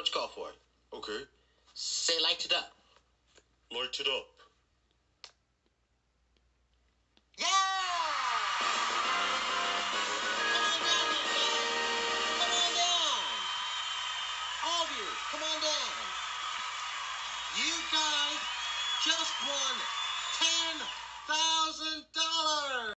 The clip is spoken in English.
Don't you call for it? Okay. Say light it up. Light it up. Yeah! Come on down. Come on down. All of you, come on down. You guys just won ten thousand.